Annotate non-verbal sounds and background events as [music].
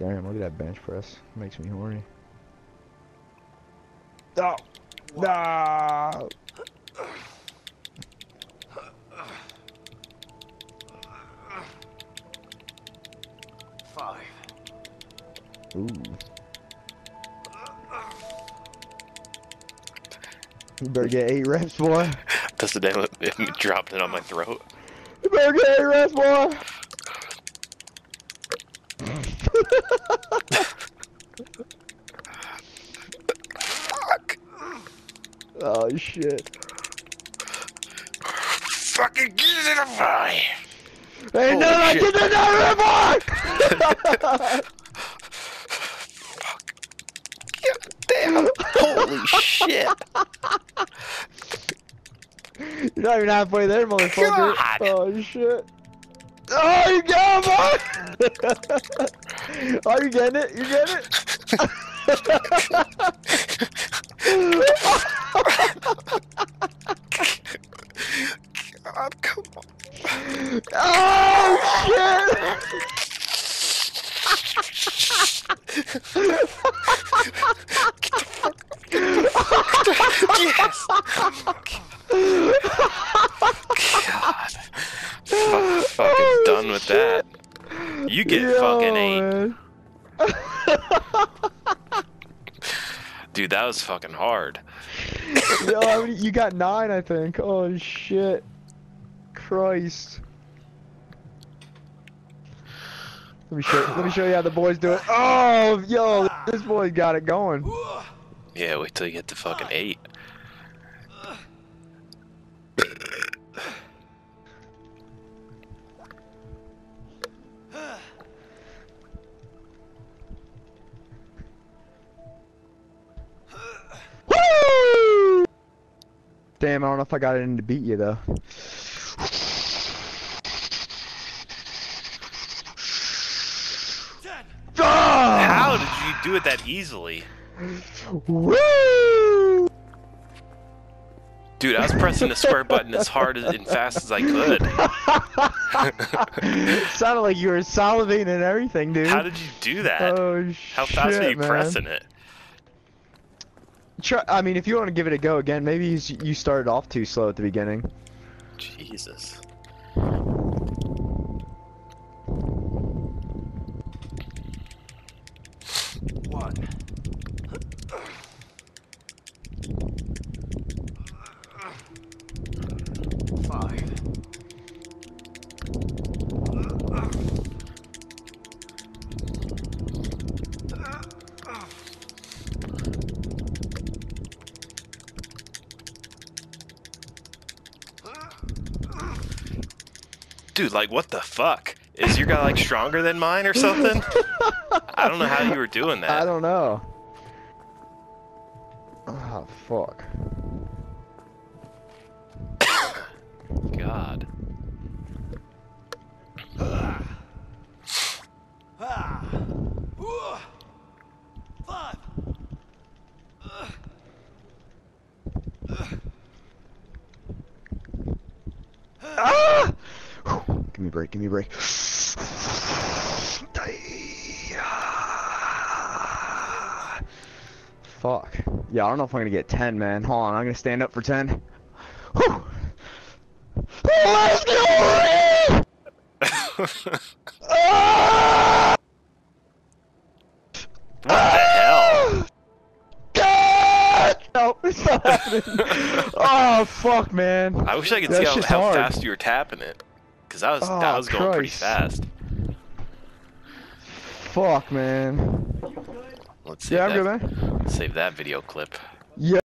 Damn, look at that bench press. Makes me horny. Oh! No! Five. Ooh. You better get eight reps, boy. [laughs] That's the damn it [laughs] dropped it on my throat. You better get eight reps, boy. Fuck. oh shit. Fucking get it in a fry. Hey, no, I shit. did that boy! God damn. Holy shit. You're not even halfway there, motherfucker. God. Oh shit. Oh, you got it, oh, you getting it? You getting it? God, [laughs] come on. oh [laughs] Yes. [laughs] God. Fuck, fucking done with that. You shit! get Yo, fucking eight. [laughs] Dude, that was fucking hard. [laughs] Yo, how many- you got nine, I think. Oh shit. Christ. Let me show. Let me show you how the boys do it. [sighs] Oh, yo, this boy got it going. Yeah, wait till you get to fucking eight. Damn, I don't know if I got it in to beat you though. Ten. Ah! How did you do it that easily? Woo! Dude, I was pressing the square button as hard and fast as I could. [laughs] Sounded like you were salivating and everything, dude. How did you do that? Oh How fast shit, were you man. pressing it? Try, I mean, if you want to give it a go again, maybe you, you started off too slow at the beginning. Jesus. Dude, like, what the fuck? Is your guy, like, stronger than mine or something? I don't know how you were doing [laughs] that. I don't know. Oh fuck. Give me a break. Give me a break. [sighs] Fuck. Yeah, I don't know if I'm gonna get 10, man. Hold on, I'm gonna stand up for 10. Whew. Let's go! Ah! What the hell? God! No, it's not happening. [laughs] oh, fuck, man. I wish I could That see how, how fast you were tapping it. Cause I was Oh, was going pretty fast. Fuck, man. Let's save Yeah, I'm that, good, man. Save that video clip. Yeah.